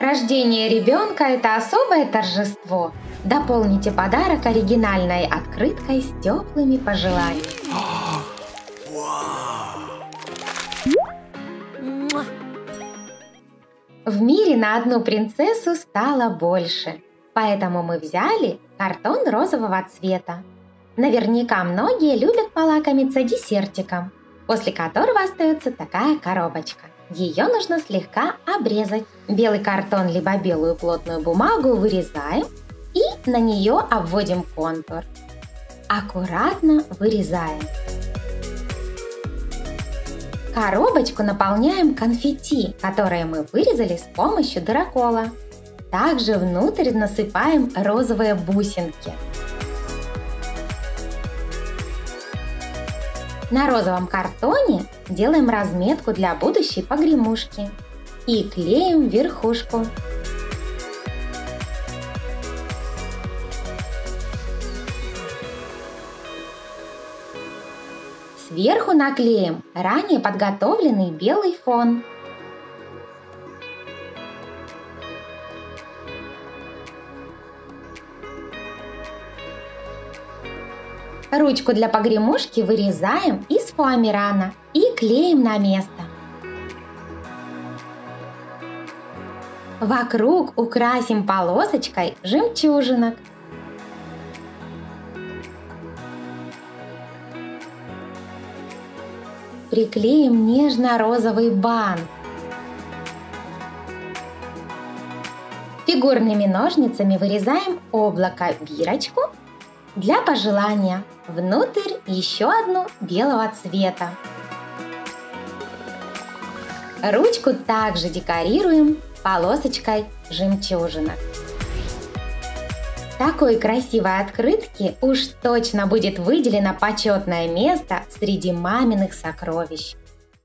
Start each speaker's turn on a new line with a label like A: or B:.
A: Рождение ребенка – это особое торжество. Дополните подарок оригинальной открыткой с теплыми пожеланиями. В мире на одну принцессу стало больше, поэтому мы взяли картон розового цвета. Наверняка многие любят полакомиться десертиком, после которого остается такая коробочка. Ее нужно слегка обрезать. Белый картон либо белую плотную бумагу вырезаем и на нее обводим контур. Аккуратно вырезаем. Коробочку наполняем конфетти, которые мы вырезали с помощью дырокола. Также внутрь насыпаем розовые бусинки. На розовом картоне делаем разметку для будущей погремушки и клеим верхушку. Сверху наклеим ранее подготовленный белый фон. Ручку для погремушки вырезаем из фоамирана и клеим на место. Вокруг украсим полосочкой жемчужинок. Приклеим нежно-розовый бант. Фигурными ножницами вырезаем облако бирочку для пожелания внутрь еще одну белого цвета. Ручку также декорируем полосочкой жемчужинок. Такой красивой открытке уж точно будет выделено почетное место среди маминых сокровищ.